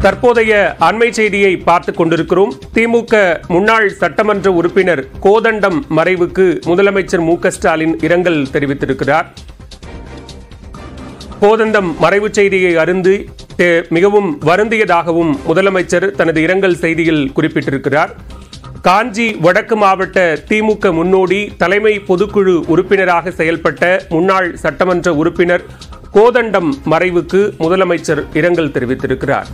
தற்போதைய அண்மை செய்தியை பார்த்துக் கொண்டிருக்கிறோம். திமுக முன்னாள் சட்டமன்ற உறுப்பினர் கோதண்டம் மறைவுக்கு முதலமைச்சர் மு ஸ்டாலின் இரங்கல் தெரிவித்திருக்கிறார். கோதண்டம் மறைவு செய்தியை அறிந்து மிகவும் வருந்தியதாகவும் முதலமைச்சர் தனது இரங்கல் செய்தியில் குறிப்பிட்டிருக்கிறார். காஞ்சி வடக்கு மாவட்ட திமுக முன்னோடி தலைமை பொதுக்குழு உறுப்பினராக செயல்பட்ட முன்னாள் சட்டமன்ற உறுப்பினர் கோதண்டம் மறைவுக்கு முதலமைச்சர் இரங்கல் தெரிவித்திருக்கிறார்.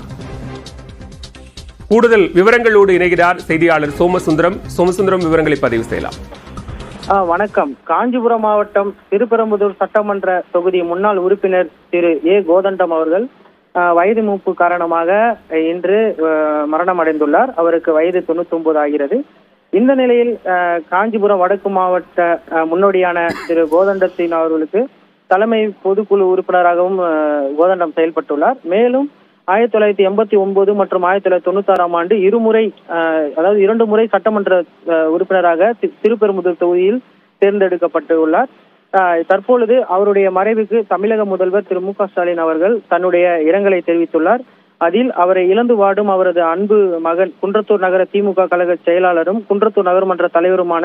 கூடுதல் விவரங்களோடு இணைகிறார் செய்தியாளர் சோமசுந்தரம். சோமசுந்தரம் விவரங்களை பதிவு செய்யலாம். வணக்கம். காஞ்சிபுரம் மாவட்டம் திருப்பெரும்புதூர் சட்டமன்ற தொகுதி முன்னாள் உறுப்பினர் திரு ஏ கோதண்டம் அவர்கள் வயது மூப்பு காரணமாக இன்று மரணம் அடைந்துள்ளார் அவருக்கு வயது தொண்ணூத்தி ஒன்பது ஆகிறது. இந்த நிலையில் காஞ்சிபுரம் வடக்கு மாவட்ட முன்னோடியான திரு கோதண்டத்தின் அவர்களுக்கு தலைமை பொதுக்குழு உறுப்பினராகவும் கோதண்டம் செயல்பட்டுள்ளார். மேலும் ஆயிரத்தி தொள்ளாயிரத்தி எண்பத்தி ஒன்பது மற்றும் ஆயிரத்தி தொள்ளாயிரத்தி தொண்ணூத்தாறாம் ஆண்டு இருமுறை அதாவது இரண்டு முறை சட்டமன்ற உறுப்பினராக திருப்பெரும்புதூர் தொகுதியில் தேர்ந்தெடுக்கப்பட்டுள்ளார். தற்பொழுது அவருடைய மறைவுக்கு தமிழக முதல்வர் திரு மு க ஸ்டாலின் அவர்கள் தன்னுடைய இரங்கலை தெரிவித்துள்ளார். அதில் அவரை இழந்து வாடும் அவரது அன்பு மகன் குன்றத்தூர் நகர திமுக கழக செயலாளரும் குன்றத்தூர் நகர்மன்ற தலைவருமான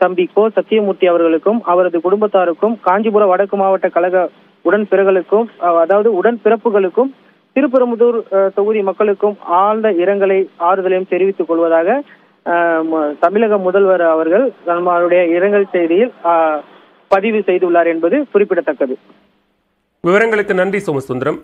தம்பி கோ சத்தியமூர்த்தி அவர்களுக்கும் அவரது குடும்பத்தாருக்கும் காஞ்சிபுரம் வடக்கு மாவட்ட கழக உடன்பிறகளுக்கும் அஹ், அதாவது உடன்பிறப்புகளுக்கும் திருப்பெரும்புதூர் தொகுதி மக்களுக்கும் ஆழ்ந்த இரங்கலை ஆறுதலையும் தெரிவித்துக் கொள்வதாக தமிழக முதல்வர் அவர்கள் நம்மளுடைய இரங்கல் செய்தியில் பதிவு செய்துள்ளார் என்பது குறிப்பிடத்தக்கது. விவரங்களுக்கு நன்றி சோமசுந்தரம்.